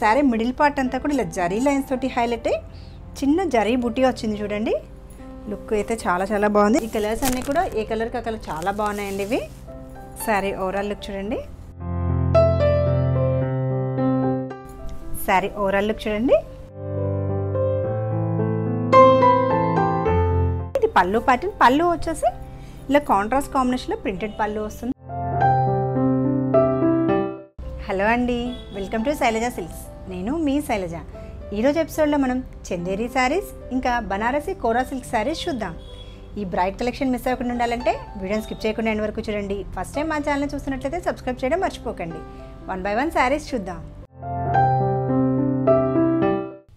Sari middle part అంతా కూడా ఇలా జరీ లైన్స్ తోటి హైలైట్ అయ్యి చిన్న జరీ బుట్టి వచ్చింది చూడండి. లుక్ అయితే చాలా చాలా బాగుంది. ఈ కలర్స్ అన్నీ కూడా ఏ కలర్కి ఆ కలర్ చాలా బాగున్నాయండి ఇవి. శారీ ఓవరాల్ లుక్ చూడండి. శారీ ఓవరాల్ లుక్ చూడండి. ఇది పళ్ళు ప్యాటర్న్ పళ్ళు వచ్చేసి ఇలా కాంట్రాస్ట్ కాంబినేషన్లో ప్రింటెడ్ పళ్ళు వస్తుంది. హలో అండి. Welcome to Shailaja Silks. నేను మీ శైలజ. ఈరోజు ఎపిసోడ్లో మనం చందేరి శారీస్ ఇంకా బనారసి కోరా సిల్క్ శారీస్ చూద్దాం. ఈ బ్రైట్ కలెక్షన్ మిస్ అవ్వకుండా ఉండాలంటే వీడియోని స్కిప్ చేయకుండా ఎండ్ వరకు చూడండి. ఫస్ట్ టైం మా ఛానల్ చూస్తున్నట్లయితే సబ్స్క్రైబ్ చేయడం మర్చిపోకండి. వన్ బై వన్ శారీస్ చూద్దాం.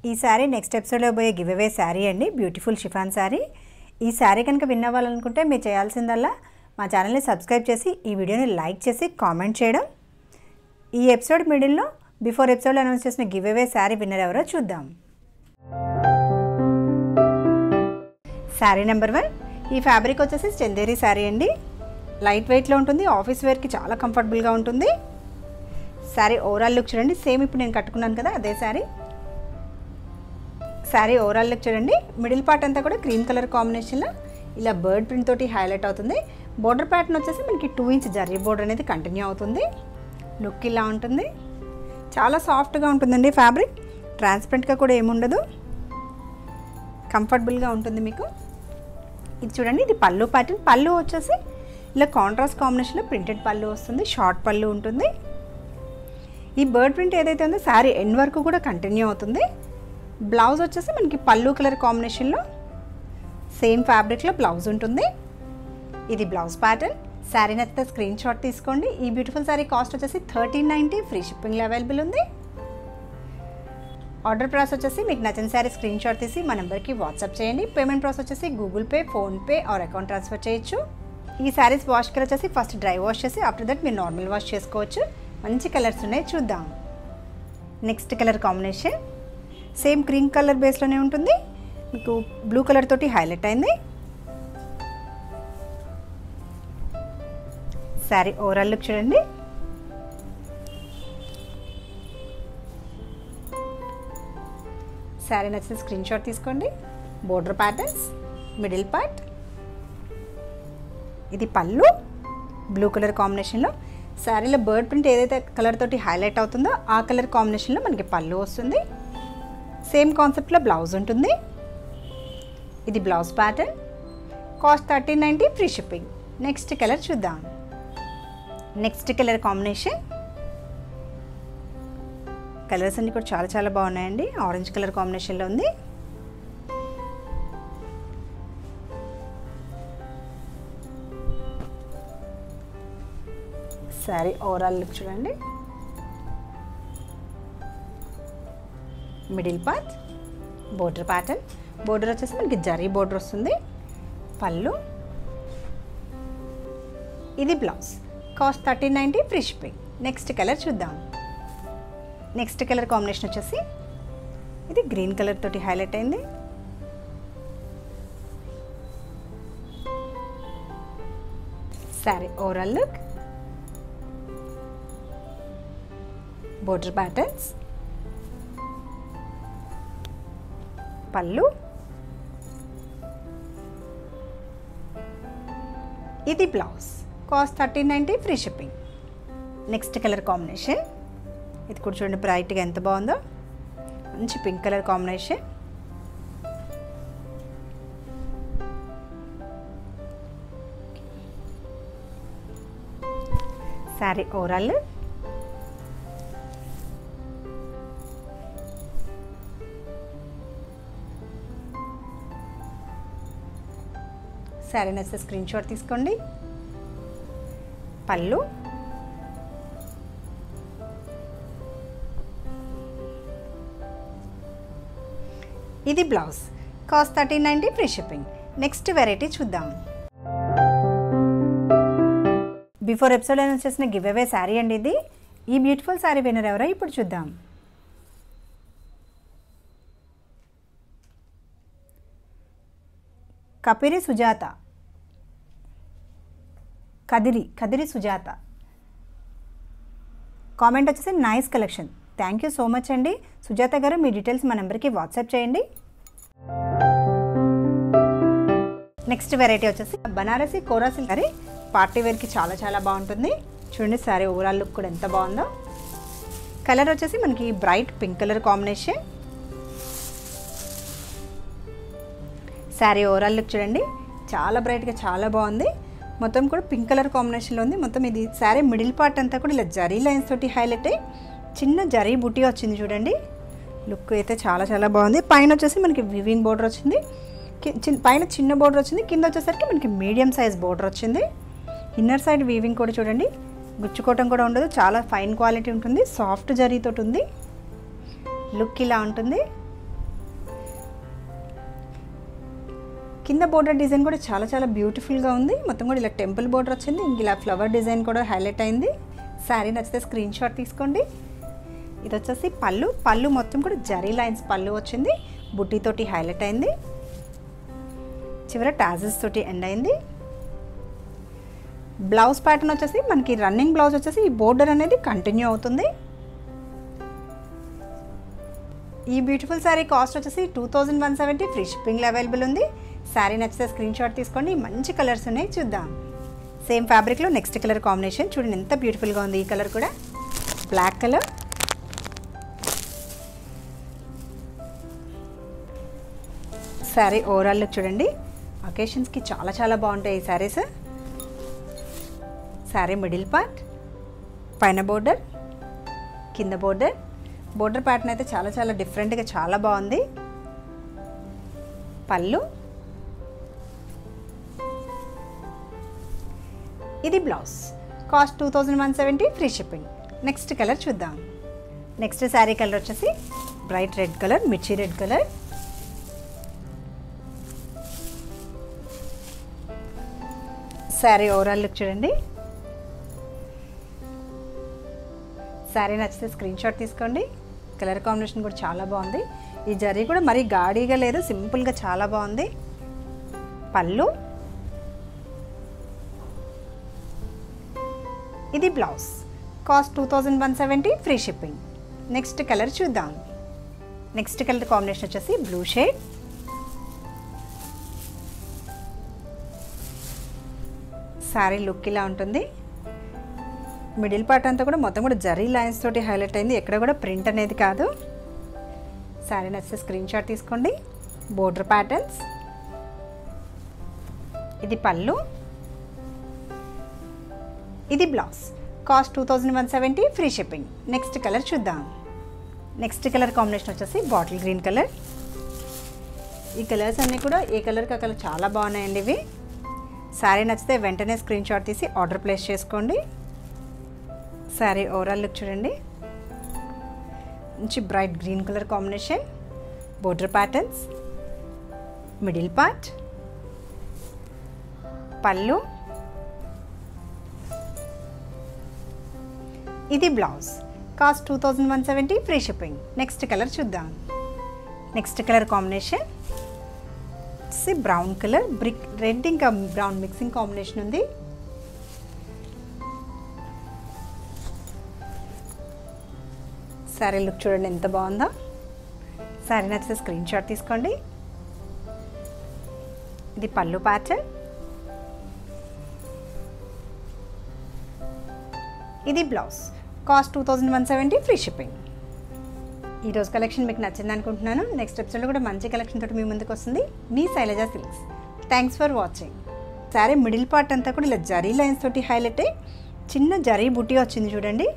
ఈ శారీ నెక్స్ట్ ఎపిసోడ్లో పోయే గివ్ అవే శారీ అండి. Beautiful chiffon sari. ఈ శారీ కనుక విన్ అవ్వాలనుకుంటే మీరు చేయాల్సిందల్లా మా ఛానల్ని సబ్స్క్రైబ్ చేసి ఈ వీడియోని లైక్ చేసి కామెంట్ చేయడం ఈ ఎపిసోడ్ మిడిల్లో బిఫోర్ ఎపిసోడ్లో అనౌన్స్ చేసిన గివ్ అవే శారీ విన్నర్ ఎవరో చూద్దాం. Sari number one. ఈ ఫ్యాబ్రిక్ వచ్చేసి చందేరి శారీ అండి. లైట్ వెయిట్లో ఉంటుంది ఆఫీస్ వేర్కి చాలా కంఫర్టబుల్గా ఉంటుంది. శారీ ఓవరాల్ లుక్ చూడండి సేమ్ ఇప్పుడు నేను కట్టుకున్నాను కదా అదే శారీ. శారీ ఓవరాల్ లుక్ చూడండి మిడిల్ పార్ట్ అంతా కూడా క్రీమ్ కలర్ కాంబినేషన్లో ఇలా బర్డ్ ప్రింట్ తోటి హైలైట్ అవుతుంది. బోర్డర్ ప్యాటర్న్ వచ్చేసి మనకి టూ ఇంచ్ జర్రీ బోర్డర్ అనేది కంటిన్యూ అవుతుంది. లుక్ ఇలా ఉంటుంది. చాలా సాఫ్ట్గా ఉంటుందండి ఫ్యాబ్రిక్. ట్రాన్స్పరెంట్గా కూడా ఏముండదు. కంఫర్టబుల్గా ఉంటుంది మీకు. ఇది చూడండి ఇది పళ్ళు ప్యాటర్న్. పళ్ళు వచ్చేసి ఇలా కాంట్రాస్ట్ కాంబినేషన్లో ప్రింటెడ్ పళ్ళు వస్తుంది షార్ట్ పళ్ళు ఉంటుంది. ఈ బర్డ్ ప్రింట్ ఏదైతే ఉందో శారీ ఎండ్ వరకు కూడా కంటిన్యూ అవుతుంది. బ్లౌజ్ వచ్చేసి మనకి పళ్ళు కలర్ కాంబినేషన్లో సేమ్ ఫ్యాబ్రిక్లో బ్లౌజ్ ఉంటుంది. ఇది బ్లౌజ్ ప్యాటర్న్. శారీ అయితే స్క్రీన్ షాట్ తీసుకోండి. ఈ బ్యూటిఫుల్ శారీ కాస్ట్ వచ్చేసి థర్టీన్ నైంటీ ఫ్రీ షిప్పింగ్లో అవైలబుల్ ఉంది. ఆర్డర్ ప్రాసెస్ వచ్చేసి మీకు నచ్చిన శారీ స్క్రీన్ షాట్ తీసి మా నెంబర్కి వాట్సాప్ చేయండి. పేమెంట్ ప్రాసెస్ వచ్చేసి Google Pay PhonePe or account transfer చేయొచ్చు. ఈ శారీస్ వాష్ కలర్ వచ్చేసి ఫస్ట్ డ్రై వాష్ చేసి ఆఫ్టర్ దట్ మీరు నార్మల్ వాష్ చేసుకోవచ్చు. మంచి కలర్స్ ఉన్నాయి చూద్దాం. Next colour combination same cream colour బేస్లోనే ఉంటుంది. మీకు బ్లూ కలర్ తోటి హైలైట్ అయింది. శారీ ఓవరాల్ లుక్ చూడండి. శారీ నచ్చిన స్క్రీన్ షాట్ తీసుకోండి. Border patterns middle part. ఇది పళ్ళు. బ్లూ కలర్ కాంబినేషన్లో. శారీలో బర్డ్ ప్రింట్ ఏదైతే కలర్ తోటి హైలైట్ అవుతుందో ఆ కలర్ కాంబినేషన్లో మనకి పళ్ళు వస్తుంది. సేమ్ కాన్సెప్ట్లో బ్లౌజ్ ఉంటుంది. ఇది blouse pattern. Cost thirteen ninety free shipping. Next colour చూద్దాం. Next colour combination. కలర్స్ అన్నీ కూడా చాలా చాలా బాగున్నాయండి. ఆరెంజ్ కలర్ కాంబినేషన్లో ఉంది. శారీ ఓవరాల్ లుక్ చూడండి. Middle part border pattern. Border వచ్చేసి మనకి జరీ బోర్డర్ వస్తుంది. పళ్ళు. ఇది blouse. Cost thirteen ninety free shipping. Next colour చూద్దాం. నెక్స్ట్ కలర్ కాంబినేషన్ వచ్చేసి ఇది గ్రీన్ కలర్ తోటి హైలైట్ అయింది. Sari overall look border patterns pallu ఇది blouse cost thirteen ninety free shipping. Next colour combination. ఇది కూడా చూడండి బ్రైట్గా ఎంత బాగుందో. మంచి pink colour combination. Sari overall. Sari నచ్చితే స్క్రీన్ షాట్ తీసుకోండి. పళ్ళు. ఇది blouse. Cost thirteen ninety free shipping. Next variety చూద్దాం. బిఫోర్ ఎపిసోడ్ అనౌన్స్ చేసిన గివ్ అవే శారీ అండి ఇది. ఈ బ్యూటిఫుల్ శారీ విన్నర్ ఎవరో ఇప్పుడు చూద్దాం. కపిరి సుజాత కదిరి కదిరి సుజాత. కామెంట్ వచ్చేసి nice collection thank you so much అండి. సుజాత గారు మీ డీటెయిల్స్ మా నెంబర్కి వాట్సాప్ చేయండి. నెక్స్ట్ వెరైటీ వచ్చేసి బనారసి కోరా సిల్క్ సారీ. పార్టీ వేర్కి చాలా చాలా బాగుంటుంది. చూడండి సారీ ఓవరాల్ లుక్ కూడా ఎంత బాగుందో. కలర్ వచ్చేసి మనకి bright pink colour combination sari overall look చూడండి. చాలా బ్రైట్గా చాలా బాగుంది. మొత్తం కూడా పింక్ కలర్ కాంబినేషన్లో ఉంది. మొత్తం ఇది శారీ మిడిల్ పార్ట్ అంతా కూడా ఇలా జరీ లైన్స్ తోటి హైలైట్ అయ్యి చిన్న జరీ బుటీ వచ్చింది చూడండి. లుక్ అయితే చాలా చాలా బాగుంది. పైన వచ్చేసి మనకి వివింగ్ బోర్డర్ వచ్చింది. పైన చిన్న బోర్డర్ వచ్చింది. కింద వచ్చేసరికి మనకి మీడియం సైజ్ బోర్డర్ వచ్చింది. ఇన్నర్ సైడ్ వీవింగ్ కూడా చూడండి. గుచ్చుకోవటం కూడా ఉండదు. చాలా ఫైన్ క్వాలిటీ ఉంటుంది. సాఫ్ట్ జరీతో ఉంది. లుక్ ఇలా ఉంటుంది. కింద బోర్డర్ డిజైన్ కూడా చాలా చాలా బ్యూటిఫుల్గా ఉంది. మొత్తం కూడా ఇలా టెంపుల్ బోర్డర్ వచ్చింది. ఇంక ఇలా ఫ్లవర్ డిజైన్ కూడా హైలైట్ అయింది. శారీ నచ్చితే స్క్రీన్ షాట్ తీసుకోండి. ఇది వచ్చేసి పళ్ళు. పళ్ళు మొత్తం కూడా జరీ లైన్స్ పళ్ళు వచ్చింది. బుట్టితోటి హైలైట్ అయింది. చివర టాజెస్ తోటి ఎండ్ అయింది. బ్లౌజ్ ప్యాటర్న్ వచ్చేసి మనకి రన్నింగ్ బ్లౌజ్ వచ్చేసి ఈ బోర్డర్ అనేది కంటిన్యూ అవుతుంది. ఈ బ్యూటిఫుల్ శారీ కాస్ట్ వచ్చేసి two thousand one seventy free షిప్పింగ్లో అవైలబుల్ ఉంది. శారీ నచ్చితే స్క్రీన్ షాట్ తీసుకోండి. మంచి కలర్స్ ఉన్నాయి చూద్దాం. సేమ్ ఫ్యాబ్రిక్లో నెక్స్ట్ కలర్ కాంబినేషన్ చూడండి ఎంత బ్యూటిఫుల్గా ఉంది ఈ కలర్ కూడా. Black colour sari overall look చూడండి. అకేషన్స్కి చాలా చాలా బాగుంటాయి ఈ శారీస్ శారీ మిడిల్ పార్ట్ పైన బోర్డర్ కింద బోర్డర్ బోర్డర్ ప్యాటర్న్ అయితే చాలా చాలా డిఫరెంట్గా చాలా బాగుంది. పళ్ళు. ఇది blouse. Cost two thousand one seventy free shipping next colour చూద్దాం. నెక్స్ట్ శారీ కలర్ వచ్చేసి బ్రైట్ రెడ్ కలర్ మిర్చి red colour sari overall look చూడండి. శారీ నచ్చితే స్క్రీన్ షాట్ తీసుకోండి. కలర్ కాంబినేషన్ కూడా చాలా బాగుంది. ఈ జరీ కూడా మరీ గాడీగా లేదు సింపుల్గా చాలా బాగుంది. పళ్ళు ఇది blouse. Cost two thousand one seventy free shipping next colour చూద్దాం. నెక్స్ట్ కలర్ కాంబినేషన్ వచ్చేసి బ్లూ షేడ్ శారీ లుక్ ఇలా ఉంటుంది. మిడిల్ పార్ట్ అంతా కూడా మొత్తం కూడా జరీ లైన్స్ తోటి హైలైట్ అయింది. ఎక్కడ కూడా ప్రింట్ అనేది కాదు. శారీ నచ్చితే స్క్రీన్ షాట్ తీసుకోండి. బోర్డర్ ప్యాటర్న్స్ ఇది పళ్ళు. ఇది blouse. Cost two thousand one seventy free shipping next colour చూద్దాం. నెక్స్ట్ కలర్ కాంబినేషన్ వచ్చేసి బాటిల్ గ్రీన్ కలర్ ఈ కలర్స్ అన్నీ కూడా ఏ కలర్కి ఆ కలర్ చాలా బాగున్నాయండి ఇవి. శారీ నచ్చితే వెంటనే స్క్రీన్ షాట్ తీసి ఆర్డర్ ప్లేస్ చేసుకోండి. శారీ ఓవరాల్ లుక్ చూడండి. మంచి bright green colour combination border patterns middle part pallu. ఇది blouse. Cost two thousand one seventy free shipping next colour చూద్దాం. నెక్స్ట్ కలర్ కాంబినేషన్ సి బ్రౌన్ కలర్ బ్రిక్ రెడ్ ఇంకా brown mixing combination ఉంది. Sari look చూడండి ఎంత బాగుందో. శారీ నచ్చితే స్క్రీన్ షాట్ తీసుకోండి. ఇది పళ్ళు ప్యాటర్న్ ఇది blouse. Cost two thousand one seventy free shipping. ఈరోజు కలెక్షన్ మీకు నచ్చింది అనుకుంటున్నాను. నెక్స్ట్ ఎపిసోడ్లో కూడా మంచి కలెక్షన్ తోటి మీ ముందుకు వస్తుంది. మీ Sailaja silks. Thanks for watching sari middle part అంతా కూడా ఇలా జరీ లైన్స్ తోటి హైలైట్ అయ్యి చిన్న జరీ బుట్టి వచ్చింది చూడండి.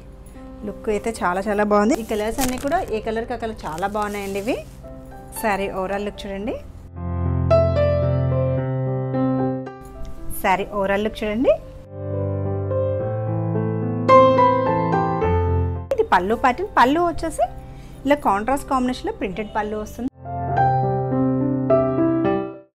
లుక్ అయితే చాలా చాలా బాగుంది. ఈ కలర్స్ అన్నీ కూడా ఏ కలర్కి ఆ కలర్ చాలా బాగున్నాయండి ఇవి. శారీ ఓవరాల్ లుక్ చూడండి. శారీ ఓవరాల్ లుక్ చూడండి. పళ్ళు ప్యాటర్న్ పళ్ళు వచ్చేసి ఇలా కాంట్రాస్ట్ కాంబినేషన్లో ప్రింటెడ్ పళ్ళు వస్తుంది.